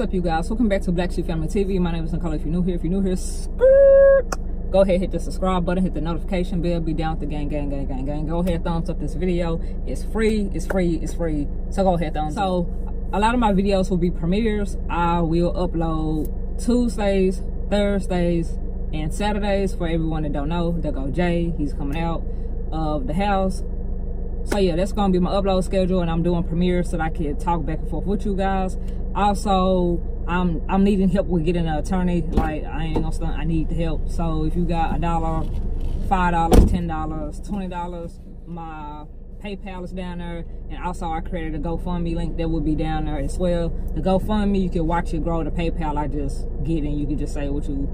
What's up, you guys? Welcome back to Black Sheep Family TV. My name is Nicole. If you're new here, if you're new here, go ahead, hit the subscribe button, hit the notification bell, be down with the gang, gang, gang, gang, gang. Go ahead, thumbs up this video. It's free, it's free, it's free. So go ahead, thumbs so, a lot of my videos will be premieres. I will upload Tuesdays, Thursdays, and Saturdays. For everyone that don't know, there go Jay. He's coming out of the house. So yeah, that's gonna be my upload schedule, and I'm doing premieres so that I can talk back and forth with you guys. Also i'm i'm needing help with getting an attorney. Like i ain't gonna stunt. I need the help. So if you got a dollar five dollars ten dollars twenty dollars my paypal is down there. And also i created a gofundme link that will be down there as well. The gofundme you can watch it grow the paypal. I just get and you can just say what you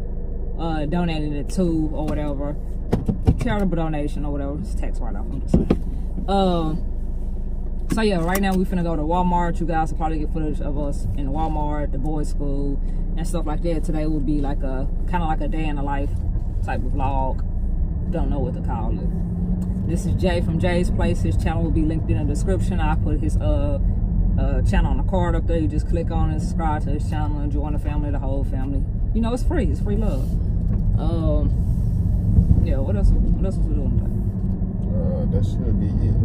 uh donated it to or whatever. Charitable donation or whatever. It's tax write-off i'm just saying um so yeah right now we finna go to walmart. You guys will probably get footage of us in walmart the boys school and stuff like that. Today will be like a kind of like a day in the life type of vlog. Don't know what to call it. This is jay from jay's place. His channel will be linked in the description. I put his uh uh channel on the card up there. You just click on and subscribe to his channel and join the family the whole family. You know it's free. It's free love. Um yeah what else what else was we doing today? That should be it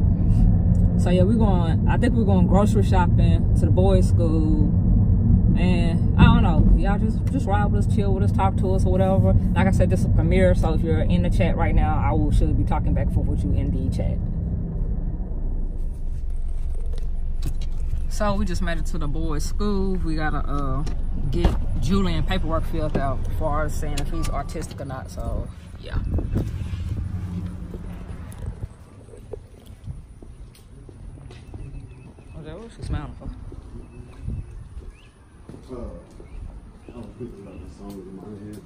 so yeah, we're going, I think we're going grocery shopping to the boys' school. And I don't know, y'all just just ride with us, chill with us, talk to us or whatever. Like I said, this is a premiere, so if you're in the chat right now, I will should be talking back and forth with you in the chat. So we just made it to the boys' school. We gotta uh, get Julian paperwork filled out for us saying if he's autistic or not. So yeah. What's she smiling for? Uh, I was thinking about the song in my head.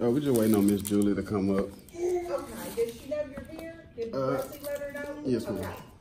Oh, we're just waiting on Miss Julie to come up. Okay. Did she know you're? Did uh, Bessie let her know? Yes, ma'am. Okay.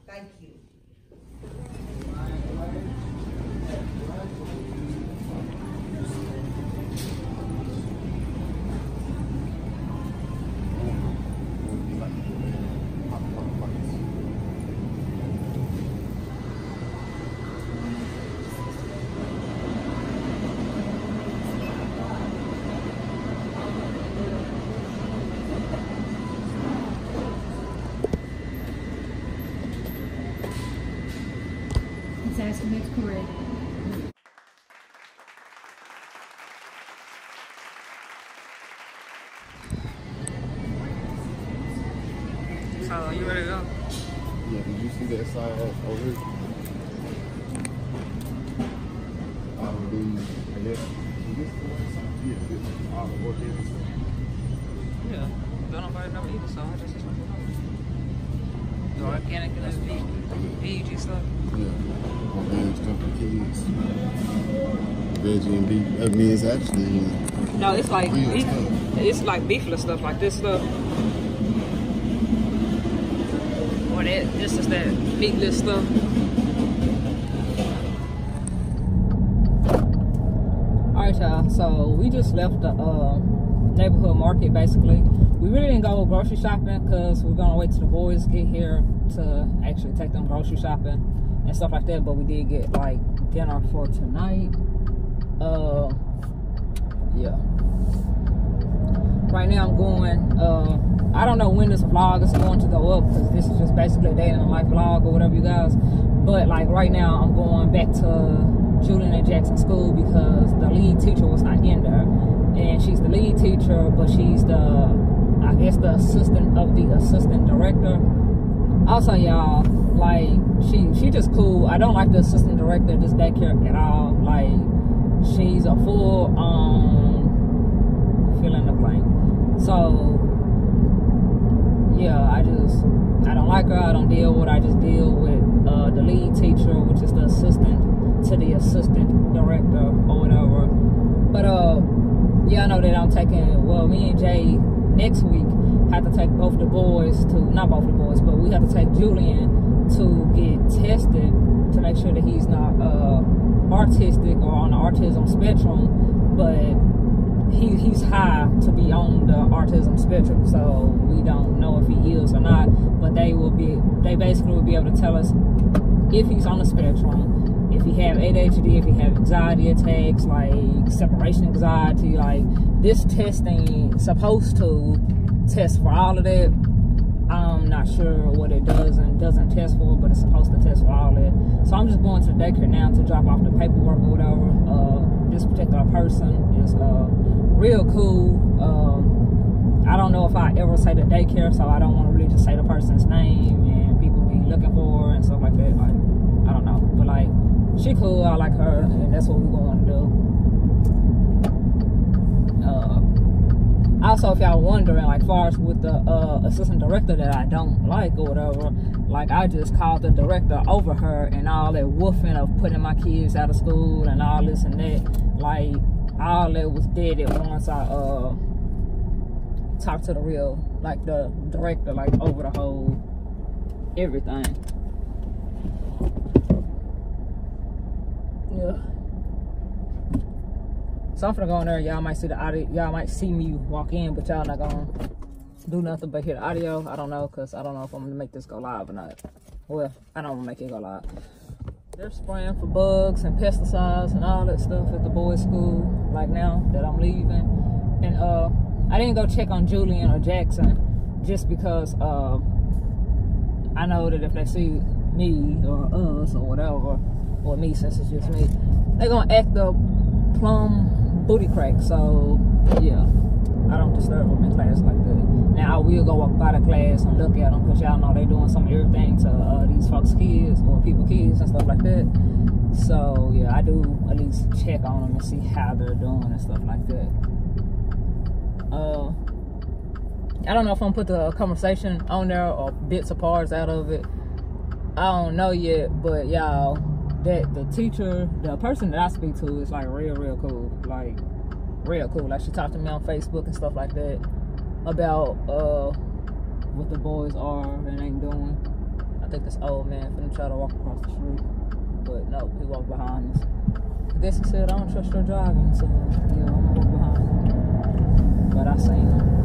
So you ready to go? Yeah, did you see that side over here? Um, I believe, I guess, is this the side? Yeah, this all the work is. Yeah, don't nobody know either, so I just just the organic and the VG stuff. Yeah, organic stuff for kids. Veggie and beef. That means actually. No, it's like beef, it's like beefless stuff, like this stuff. That, this is that meatless stuff. Alright y'all, so we just left the uh, neighborhood market basically. We really didn't go grocery shopping because we're gonna wait till the boys get here to actually take them grocery shopping and stuff like that. But we did get like dinner for tonight. Uh, yeah. Right now I'm going, uh, I don't know when this vlog is going to go up because this is just basically a day in the life vlog or whatever you guys. But like right now I'm going back to Julian and Jaxon school because the lead teacher was not in there. And she's the lead teacher, but she's the, I guess the assistant of the assistant director. Also y'all, like she she just cool. I don't like the assistant director of this daycare at all. Like she's a full um fill in the blank. So yeah, I just I don't like her. I don't deal with. I just deal with uh, the lead teacher, which is the assistant to the assistant director or whatever. But uh, yeah, I know that I'm taking. Well, me and Jay next week have to take both the boys to not both the boys, but we have to take Julian to get tested to make sure that he's not uh autistic or on the autism spectrum, but he he's high to be on the autism spectrum, so we don't know if he is or not. But they will be they basically will be able to tell us if he's on the spectrum, if he have ADHD, if he have anxiety attacks, like separation anxiety, like this testing supposed to test for all of that. I'm not sure what it does and doesn't test for, but it's supposed to test for all of it. So I'm just going to the daycare now to drop off the paperwork or whatever. Uh, this particular person is uh, real cool. Uh, I don't know if I ever say the daycare, so I don't want to really just say the person's name and people be looking for her and stuff like that. Like, I don't know, but like, she cool. I like her, and that's what we're going to do. Uh, also, if y'all wondering, like, far as with the uh, assistant director that I don't like or whatever, like, I just called the director over her and all that woofing of putting my kids out of school and all this and that. Like, all that was dead at once I uh talked to the real, like, the director, like, over the whole everything. Yeah. So I'm finna go in there. Y'all might see the audio. Y'all might see me walk in, but y'all not gonna do nothing but hear the audio. I don't know, cause I don't know if I'm gonna make this go live or not. Well, I don't wanna make it go live. They're spraying for bugs and pesticides and all that stuff at the boys' school. Like now that I'm leaving, and uh, I didn't go check on Julian or Jaxon just because uh, I know that if they see me or us or whatever, or me since it's just me, they're gonna act up plum booty crack. So yeah, I don't disturb them in class like that. I will go walk by the class and look at them because y'all know they doing some of everything to uh, these folks' kids or people kids and stuff like that. So yeah, I do at least check on them and see how they're doing and stuff like that. Uh, I don't know if I'm put the conversation on there or bits or parts out of it. I don't know yet, but y'all, that the teacher, the person that I speak to is like real, real cool. Like real cool. Like she talked to me on Facebook and stuff like that about uh what the boys are and ain't doing. I think this old man finna try to walk across the street. But no, he walked behind us. I guess he said I don't trust your driving, so yeah, I'm gonna walk behind him. But I seen him.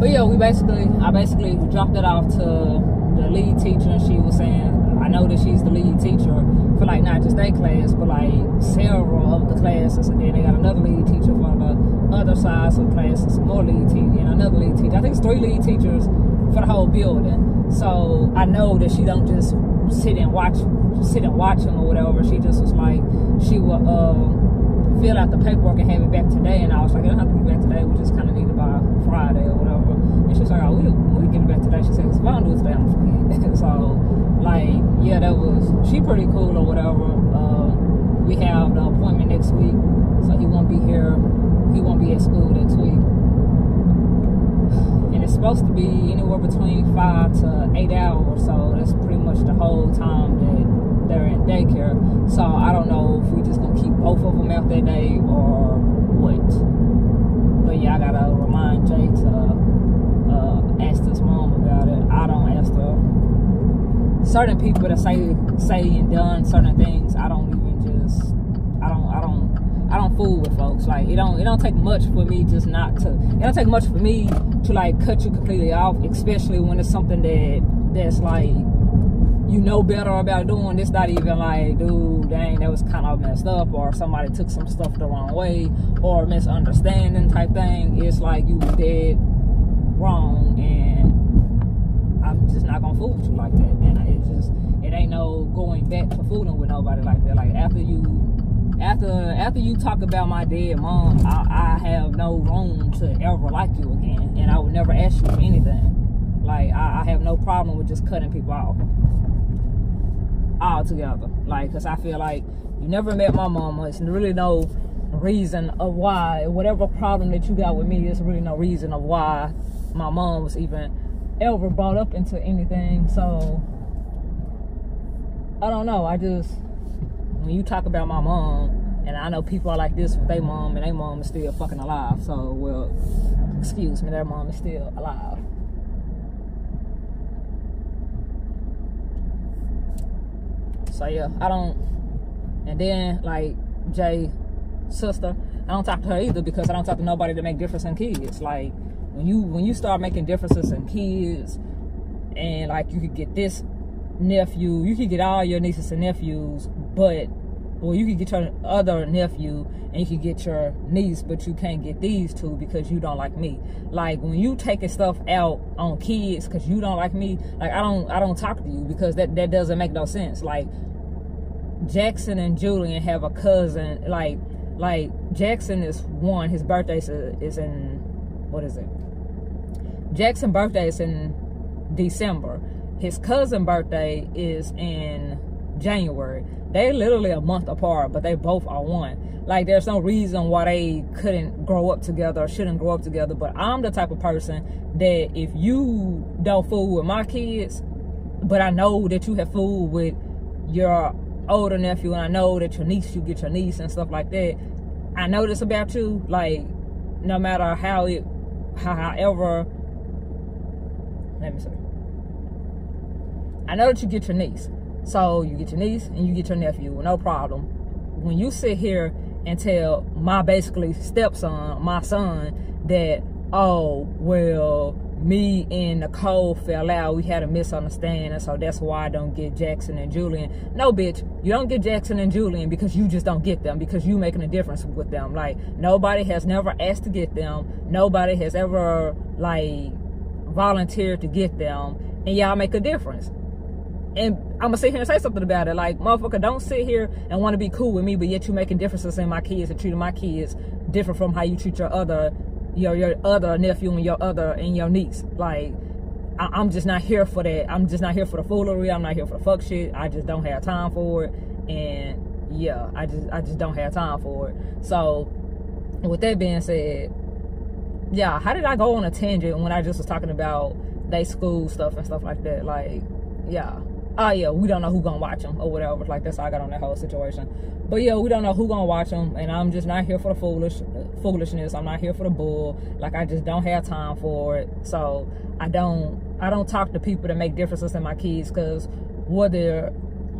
But yeah, we basically, I basically dropped it off to the lead teacher, and she was saying, I know that she's the lead teacher for like not just that class, but like several of the classes, and then they got another lead teacher for the other sides of classes, more lead teacher, and another lead teacher. I think it's three lead teachers for the whole building. So I know that she don't just sit and watch, sit and watch them or whatever. She just was like, she would uh, fill out the paperwork and have it back today, and I was like, it don't have to be back today. We just kind of need it by Friday or whatever. And she's like, oh, we we get it back today. She said, if I don't do it today, I'm forget. so, like, yeah, that was she pretty cool or whatever. Uh, we have the appointment next week, so he won't be here. He won't be at school next week. And it's supposed to be anywhere between five to eight hours, so that's pretty much the whole time that they're in daycare. So I don't know if we're just gonna keep both of them out that day or what. But yeah, I gotta remind Jay to uh, ask his mom about it. I don't ask her. Certain people that say say and done certain things, I don't even just I don't I don't I don't fool with folks. Like it don't it don't take much for me just not to it don't take much for me to like cut you completely off, especially when it's something that that's like you know better about doing. It's not even like, dude, dang, that was kind of messed up, or somebody took some stuff the wrong way, or misunderstanding type thing. It's like you dead wrong, and I'm just not gonna fool with you like that. And just, it ain't no going back to fooling with nobody like that. Like after you, after after you talk about my dead mom, I, I have no room to ever like you again, and I would never ask you for anything. Like I, I have no problem with just cutting people off all together. Like, cause I feel like you never met my mama. It's really no reason of why whatever problem that you got with me. There's really no reason of why my mom was even ever brought up into anything. So I don't know. I just when you talk about my mom, and I know people are like this with their mom, and their mom is still fucking alive. So well, excuse me, their mom is still alive. So yeah, I don't. And then like Jay sister. I don't talk to her either because I don't talk to nobody to make difference in kids. Like when you when you start making differences in kids, and like you could get this nephew, you could get all your nieces and nephews, but or you could get your other nephew and you could get your niece, but you can't get these two because you don't like me. Like when you taking stuff out on kids because you don't like me, like I don't I don't talk to you because that that doesn't make no sense. Like Jaxon and Julian have a cousin. Like like Jaxon is one. His birthday is, is in what is it? Jaxon birthday is in December. His cousin birthday is in January. They literally a month apart, but they both are one. Like there's no reason why they couldn't grow up together or shouldn't grow up together. But I'm the type of person that if you don't fool with my kids, but I know that you have fooled with your older nephew and I know that your niece, you get your niece and stuff like that. I know this about you. Like no matter how it, however, let me see. I know that you get your niece. So you get your niece and you get your nephew, no problem. When you sit here and tell my basically stepson, my son, that, oh, well, me and Nicole fell out. We had a misunderstanding, so that's why I don't get Jaxon and Julian. No, bitch, you don't get Jaxon and Julian because you just don't get them because you making a difference with them. Like nobody has never asked to get them. Nobody has ever like volunteered to get them, and y'all make a difference and I'm gonna sit here and say something about it. Like, motherfucker, don't sit here and want to be cool with me, but yet you making differences in my kids and treating my kids different from how you treat your other, your your other nephew and your other and your niece. Like, I, am just not here for that. I'm just not here for the foolery. I'm not here for the fuck shit. I just don't have time for it. And yeah, I just I just don't have time for it. So, with that being said, yeah, how did I go on a tangent when I just was talking about they school stuff and stuff like that? Like, yeah oh yeah, we don't know who gonna watch them or whatever. Like that's how I got on that whole situation. But yeah, we don't know who gonna watch them, and I'm just not here for the foolish foolishness. I'm not here for the bull. Like I just don't have time for it. So I don't I don't talk to people that make differences in my kids because whether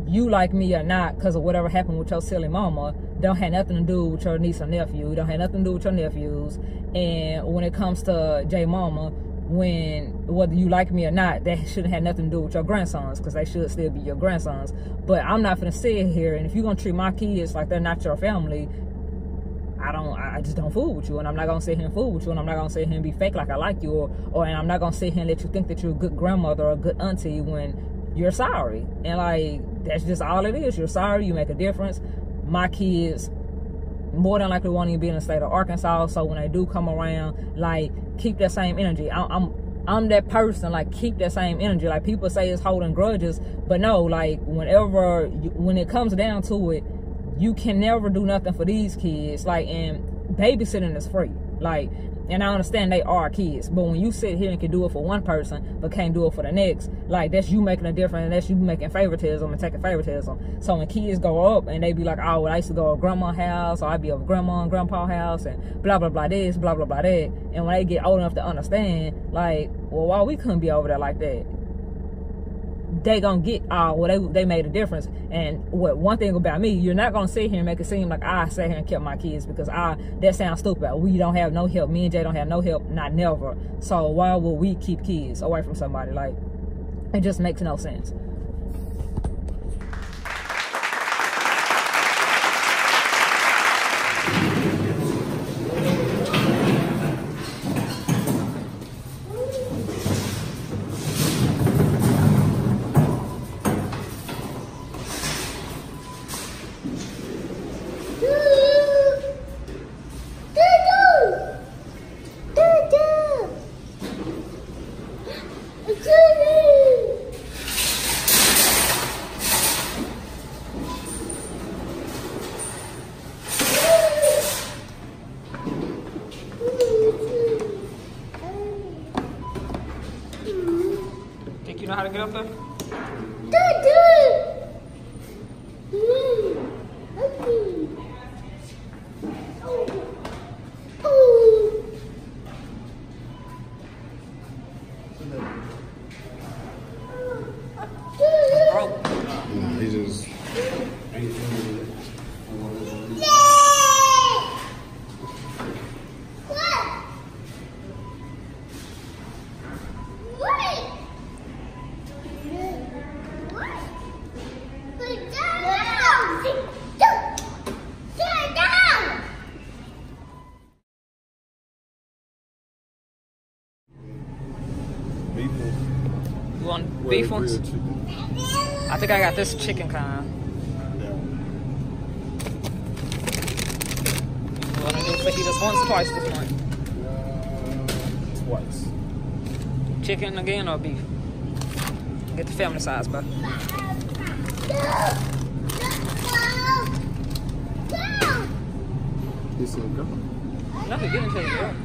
you like me or not because of whatever happened with your silly mama don't have nothing to do with your niece or nephew don't have nothing to do with your nephews and when it comes to j mama when whether you like me or not, that shouldn't have nothing to do with your grandsons because they should still be your grandsons. But I'm not gonna sit here and if you're gonna treat my kids like they're not your family, I don't I just don't fool with you and I'm not gonna sit here and fool with you and I'm not gonna sit here and be fake like I like you or or and I'm not gonna sit here and let you think that you're a good grandmother or a good auntie when you're sorry. And like that's just all it is. You're sorry, you make a difference. My kids more than likely won't even be in the state of Arkansas. So when they do come around, like keep that same energy. I, I'm I'm that person. Like keep that same energy. Like people say it's holding grudges, but no. Like whenever you, when it comes down to it, you can never do nothing for these kids. Like and babysitting is free. Like and I understand they are kids, but when you sit here and can do it for one person, but can't do it for the next, like that's you making a difference, and that's you making favoritism and taking favoritism. So when kids grow up and they be like, oh, well, I used to go to grandma's house, or I'd be over grandma and grandpa's house, and blah blah blah this, blah blah blah that. And when they get old enough to understand, like, well, why we couldn't be over there like that? They gonna get uh well they they made a difference. And what one thing about me you're not gonna sit here and make it seem like i sat here and kept my kids because i that sounds stupid. We don't have no help. Me and jay don't have no help. Not never. So why would we keep kids away from somebody? Like it just makes no sense beef ones? I think I got this chicken kind. One. You want to do fajitas once, twice this month? Twice. Chicken again or beef? Get the family size, bro. He said go. Nothing getting to you, bro.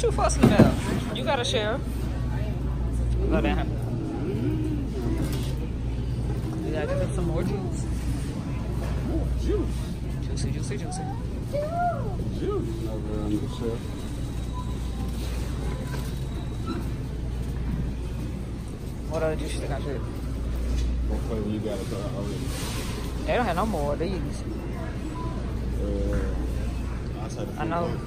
What you fussing about? You gotta share. Go down. You gotta get some more juice. Juicy, juicy, juicy. Juice. Over on the shelf. What other juice you think I should? What flavor you got it already? They don't have no more of these. Uh, outside I know.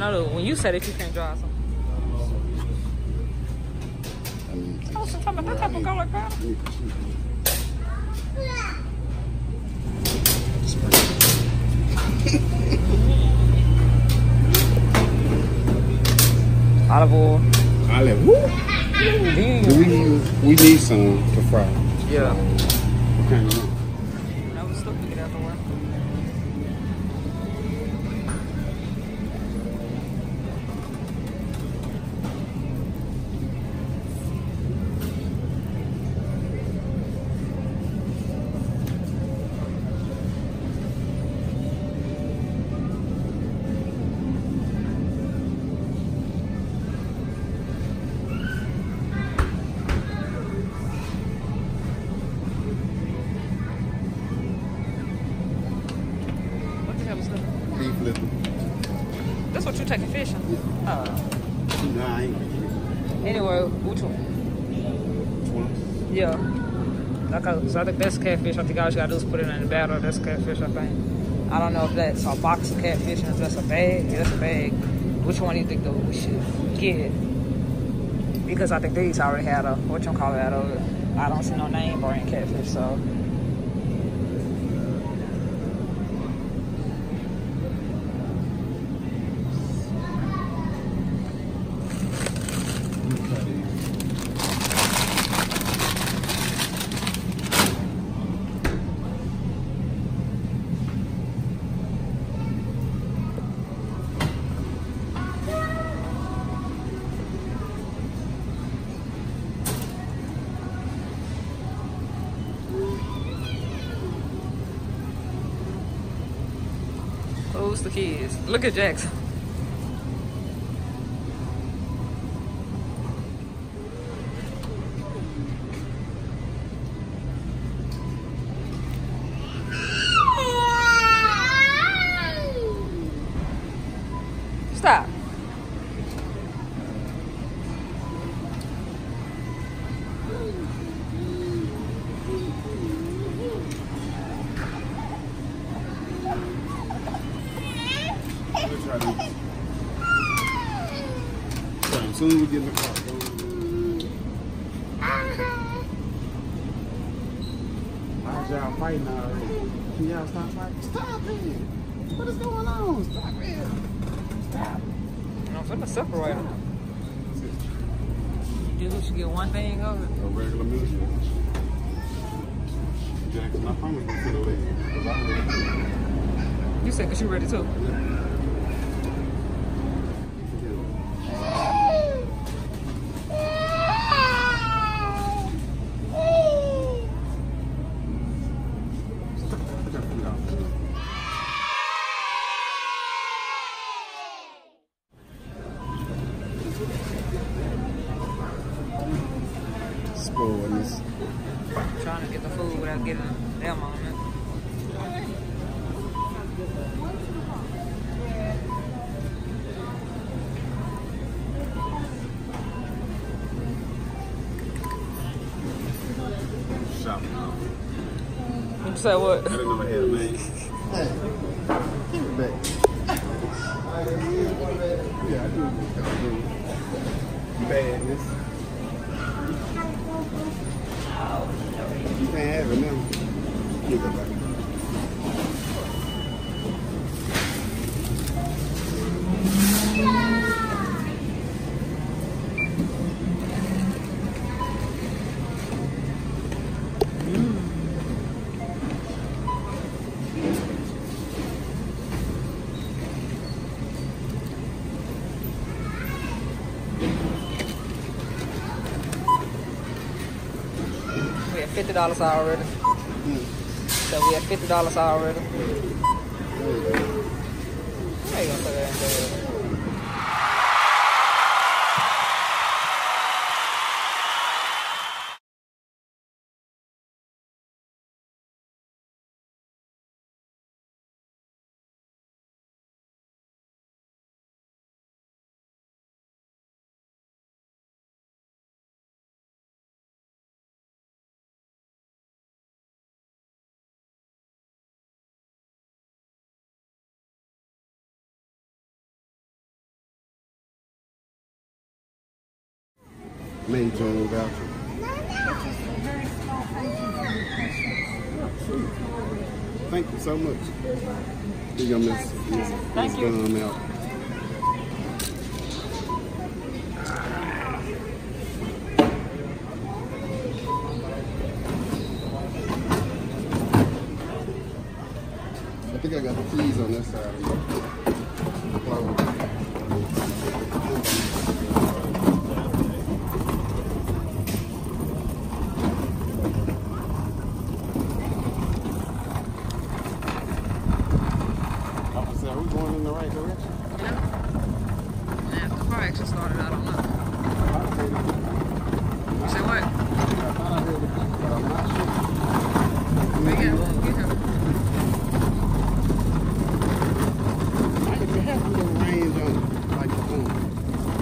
Already know that when you said it, you can't drive something. I mean, I was talking about that type of color, bro. Olive oil. Olive. Woo! Do we we need some to fry? Yeah. What so I think that's catfish. I think all you gotta do is put it in the batter. That's catfish, I think. I don't know if that's a box of catfish or if that's a bag. Yeah, that's a bag. Which one do you think though we should get? Because I think these already had a what you call it. I don't see no name brand catfish, so who's the kids? Look at Jaxon. Said cause you ready too. Said what? $50 already. Mm. So we have $50 already. Main June voucher. Thank you so much. Here you go, Miss. Miss Thank Miss you. Out. I think I got the keys on this side of me. Officer, are we going in the right direction? Nah, the car actually started, I don't know. You said what? I thought I heard the beep, but I'm not sure. We got one, get him. Why did you have a little range on it, like your own?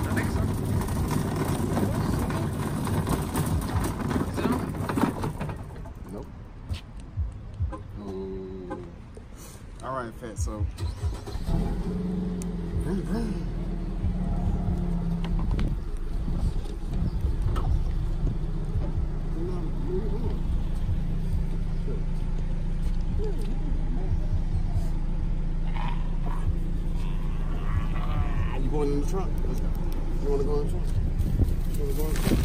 I think so. Is it on? Nope. Ooh. All right, Fat. So. Vroom, vroom. You going in the trunk? Let's go. You want to go in the trunk? You want to go in the trunk?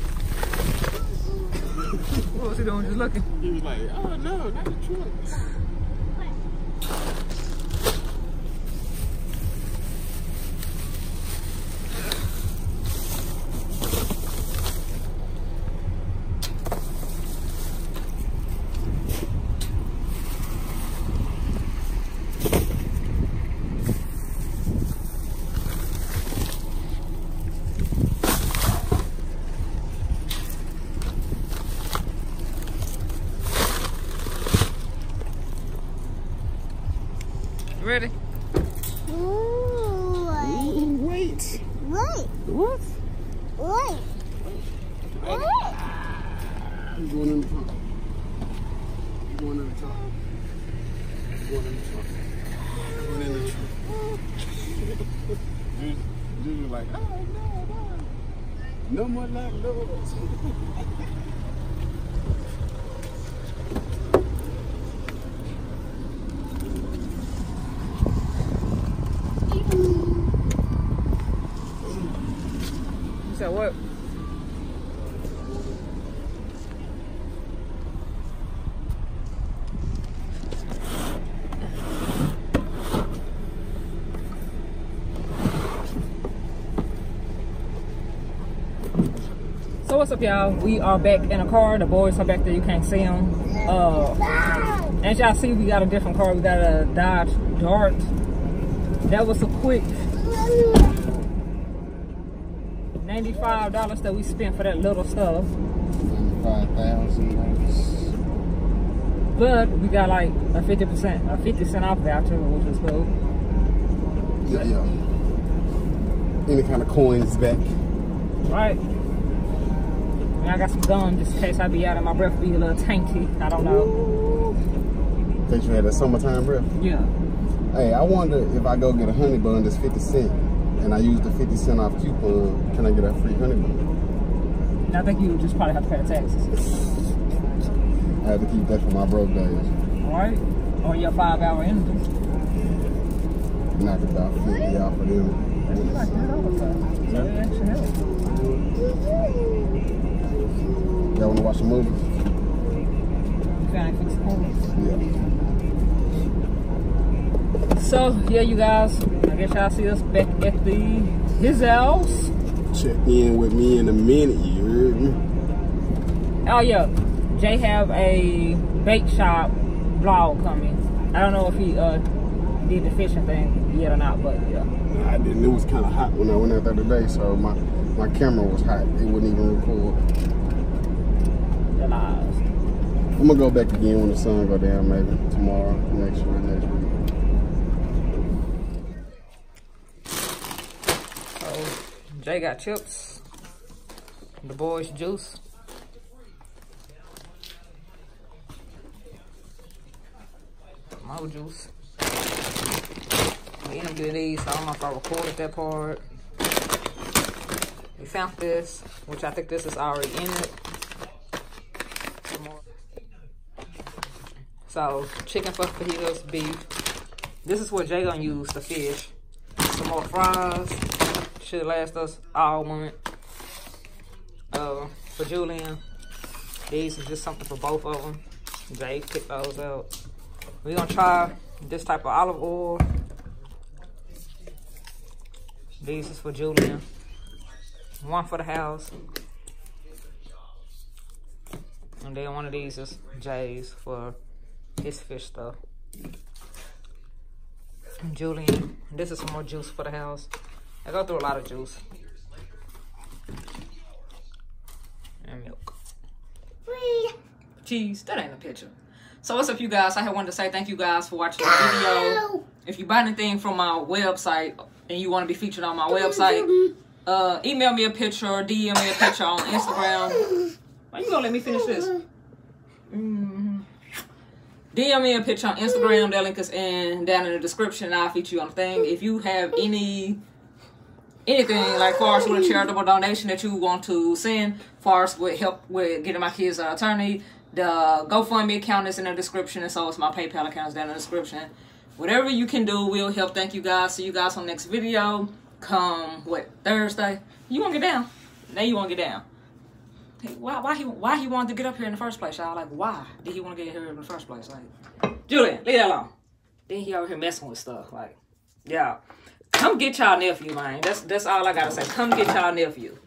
Was? Just looking. He was like, oh no, not the trunk. You ready? Ooh, wait. Wait, What? wait, wait. You going in the trunk? You going in the trunk? You going in the trunk? You going in the trunk? Dude, dude was like, oh no, no. No more locked doors. You said what? So what's up, y'all? We are back in a car. The boys are back there. You can't see them. Uh, as y'all see, we got a different car. We got a Dodge Dart. That was a quick ninety-five dollars that we spent for that little stuff. Five thousand dollars. But we got like a fifty percent, a fifty cent off voucher, which was cool. Yeah, yeah. Any kind of coins back. Right. I got some gum just in case I be out and my breath be a little tainty. I don't know. think you had a summertime breath? Yeah. Hey, I wonder if I go get a honey bun that's 50 cent and I use the 50 cent off coupon, can I get a free honey bun? And I think you just probably have to pay the taxes. I had to keep that for my broke days. All right? On your five hour interview. Knock about 50 off of them. You like that all the time. So it actually helps. Y'all wanna watch a movie? You found fix the home. Yeah. So yeah, you guys, I guess y'all see us back at the his house. Check in with me in a minute, you heard me? Oh yeah, Jay have a bake shop vlog coming. I don't know if he uh did the fishing thing yet or not, but yeah. I didn't. It was kind of hot when I went out there today, so my my camera was hot. It wouldn't even record. The. I'm gonna go back again when the sun go down, maybe tomorrow, next week, next week. So Jay got chips. The boys juice. More juice. We ended up getting these. I don't know if I recorded that part. We found this, which I think this is already in it. Some more. So chicken for fajitas, beef. This is what Jay gonna use the fish. Some more fries. Should last us all month. Uh, for Julian, these are just something for both of them. Jay picked those out. We're gonna try this type of olive oil. These is for Julian. One for the house. And then one of these is Jay's for his fish stuff. Julian, this is some more juice for the house. I go through a lot of juice. And milk. Cheese, that ain't a picture. So what's up you guys? I had wanted to say thank you guys for watching the video. If you buy anything from my website and you want to be featured on my website, uh, email me a picture or DM me a picture on Instagram. Why you gonna let me finish this? DM me a picture on Instagram. That link is in down in the description. I'll feature you on the thing. If you have any anything like far as with a charitable donation that you want to send, far as with help with getting my kids an attorney, the GoFundMe account is in the description, and so is my PayPal account is down in the description. Whatever you can do we'll help. Thank you guys. See you guys on the next video. Come what Thursday? You want to get down? Now you want to get down? Hey, Why? Why he? Why he wanted to get up here in the first place, y'all? Like, why did he want to get here in the first place? Like, Julian, leave that alone. Then he over here messing with stuff. Like, yeah, come get y'all nephew, man. That's that's all I gotta say. Come get y'all nephew.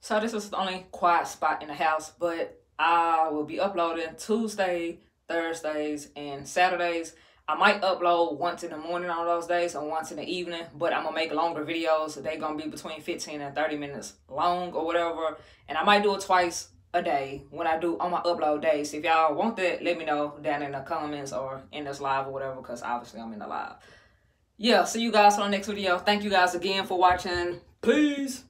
So this is the only quiet spot in the house, but I will be uploading Tuesday, Thursdays, and Saturdays. I might upload once in the morning on those days and once in the evening, but I'm gonna make longer videos. They're gonna be between 15 and 30 minutes long or whatever. And I might do it twice a day when I do on my upload days. If y'all want that, let me know down in the comments or in this live or whatever, because obviously I'm in the live. Yeah, see you guys on the next video. Thank you guys again for watching. Peace.